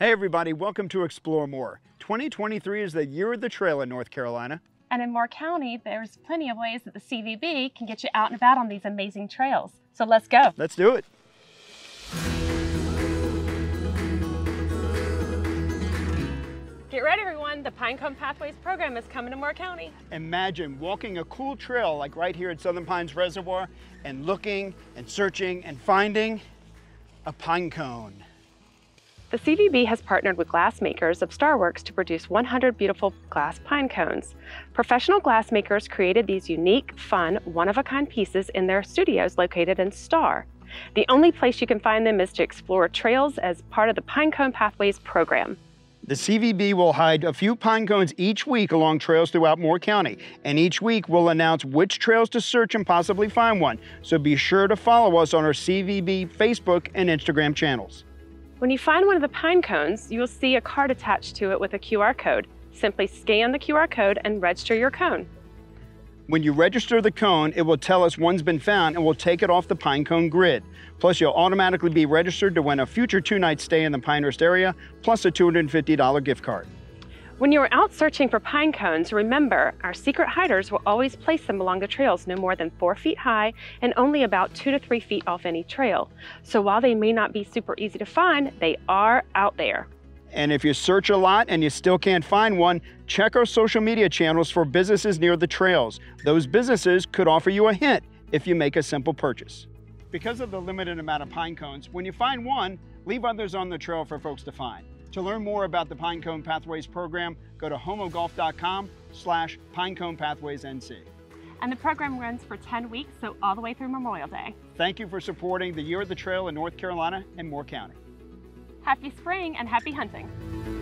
Hey everybody, welcome to Explore Moore. 2023 is the year of the trail in North Carolina. And in Moore County, there's plenty of ways that the CVB can get you out and about on these amazing trails. So let's go. Let's do it. Get ready everyone, the Pinecone Pathways program is coming to Moore County. Imagine walking a cool trail like right here at Southern Pines Reservoir and looking and searching and finding a pine cone. The CVB has partnered with glass makers of Starworks to produce 100 beautiful glass pine cones. Professional glass makers created these unique, fun, one-of-a-kind pieces in their studios located in Star. The only place you can find them is to explore trails as part of the Pinecone Pathways program. The CVB will hide a few pine cones each week along trails throughout Moore County, and each week we'll announce which trails to search and possibly find one. So be sure to follow us on our CVB Facebook and Instagram channels. When you find one of the pine cones, you will see a card attached to it with a QR code. Simply scan the QR code and register your cone. When you register the cone, it will tell us one's been found and we'll take it off the pine cone grid. Plus, you'll automatically be registered to win a future two-night stay in the Pinehurst area, plus a $250 gift card. When you are out searching for pine cones, remember our secret hiders will always place them along the trails no more than four feet high and only about two to three feet off any trail. So while they may not be super easy to find, they are out there. And if you search a lot and you still can't find one, check our social media channels for businesses near the trails. Those businesses could offer you a hint if you make a simple purchase. Because of the limited amount of pine cones, when you find one, leave others on the trail for folks to find. To learn more about the Pinecone Pathways program, go to homeofgolf.com slash pineconepathwaysnc. And the program runs for 10 weeks, so all the way through Memorial Day. Thank you for supporting the Year of the Trail in North Carolina and Moore County. Happy spring and happy hunting.